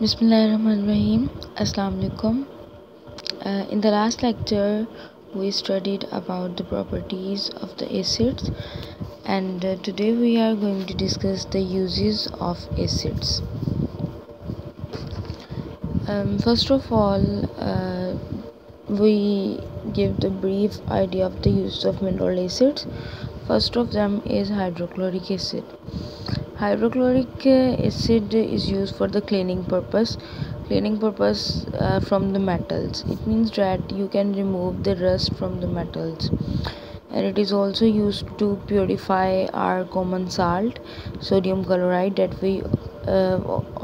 Bismillahirrahmanirrahim. Assalamu alaikum. Uh, in the last lecture, we studied about the properties of the acids, and uh, today we are going to discuss the uses of acids. Um, first of all, uh, we give the brief idea of the use of mineral acids. First of them is hydrochloric acid hydrochloric acid is used for the cleaning purpose cleaning purpose uh, from the metals. It means that you can remove the rust from the metals. And it is also used to purify our common salt sodium chloride that we uh,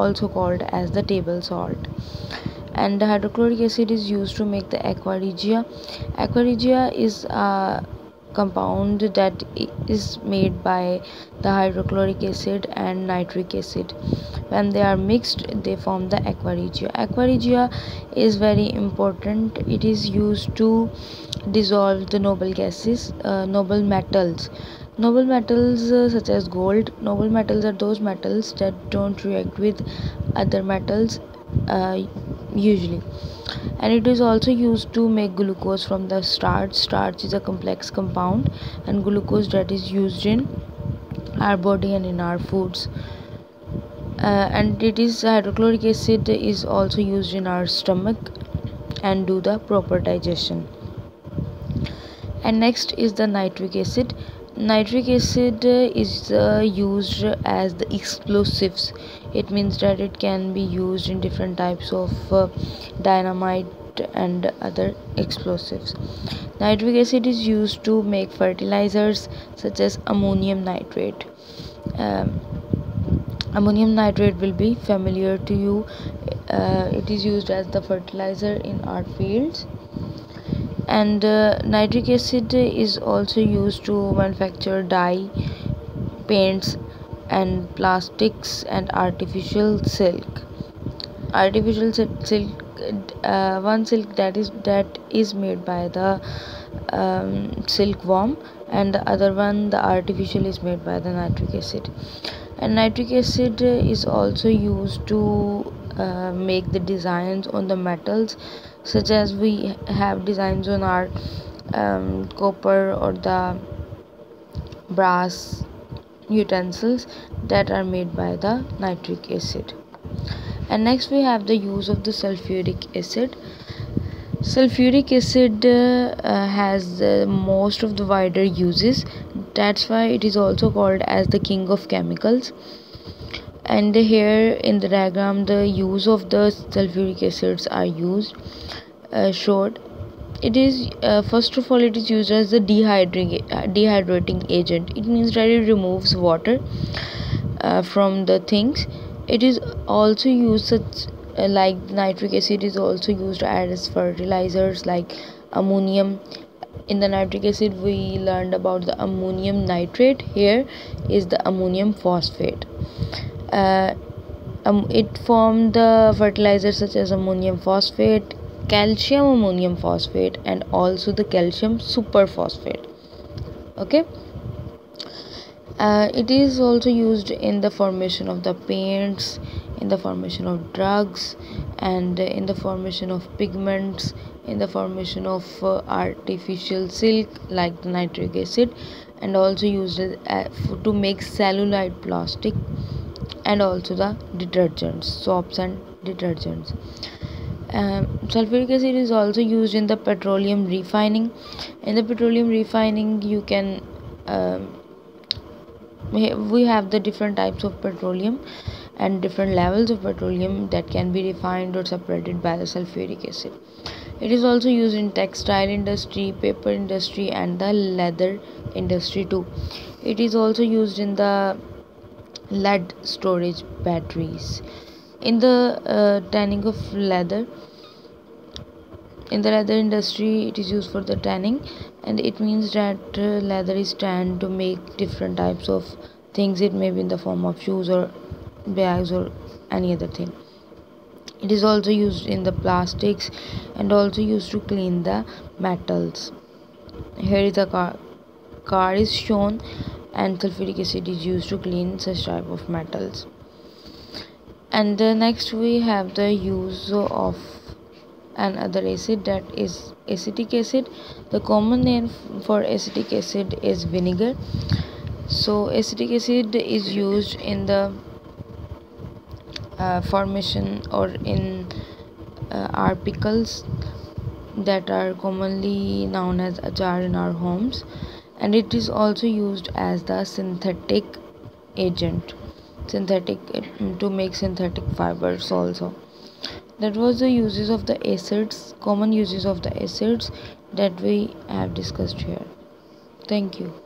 also called as the table salt. And the hydrochloric acid is used to make the aqua regia aqua regia is a compound that is made by the hydrochloric acid and nitric acid. When they are mixed they form the aqua regia aqua regia is very important. It is used to dissolve the noble gases uh, noble metals. Noble metals uh, such as gold noble metals are those metals that don't react with other metals uh, usually. And it is also used to make glucose from the starch. Starch is a complex compound and glucose that is used in our body and in our foods. Uh, and it is hydrochloric acid is also used in our stomach and do the proper digestion. And next is the nitric acid nitric acid is uh, used as the explosives. It means that it can be used in different types of uh, dynamite and other explosives. Nitric acid is used to make fertilizers such as ammonium nitrate. Um, ammonium nitrate will be familiar to you. Uh, it is used as the fertilizer in our fields and uh, nitric acid is also used to manufacture dye paints and plastics and artificial silk. Artificial silk uh, one silk that is that is made by the um, silkworm and the other one the artificial is made by the nitric acid. And nitric acid is also used to uh, make the designs on the metals such as we have designs on our um, copper or the brass utensils that are made by the nitric acid. And next we have the use of the sulfuric acid. Sulfuric acid uh, has uh, most of the wider uses. That's why it is also called as the king of chemicals and here in the diagram the use of the sulfuric acids are used. Uh, showed it is uh, first of all it is used as dehydrating uh, dehydrating agent. It means that it removes water uh, from the things. It is also used such uh, like nitric acid is also used as fertilizers like ammonium. In the nitric acid we learned about the ammonium nitrate. Here is the ammonium phosphate uh, um, it formed the fertilizers such as ammonium phosphate calcium ammonium phosphate and also the calcium superphosphate. Okay? Uh, it is also used in the formation of the paints in the formation of drugs and in the formation of pigments in the formation of uh, artificial silk like the nitric acid and also used uh, to make cellulite plastic and also the detergents soaps and detergents. Um, sulfuric acid is also used in the petroleum refining. In the petroleum refining you can um, we have the different types of petroleum and different levels of petroleum that can be refined or separated by the sulfuric acid. It is also used in textile industry paper industry and the leather industry too. It is also used in the lead storage batteries. In the uh, tanning of leather in the leather industry it is used for the tanning and it means that uh, leather is tanned to make different types of things. It may be in the form of shoes or bags or any other thing. It is also used in the plastics and also used to clean the metals. Here is a car car is shown and sulfuric acid is used to clean such type of metals. And the next we have the use of another acid that is acetic acid. The common name for acetic acid is vinegar. So acetic acid is used in the uh, formation or in uh, our pickles that are commonly known as achar in our homes and it is also used as the synthetic agent synthetic uh, to make synthetic fibers also. That was the uses of the acids common uses of the acids that we have discussed here. Thank you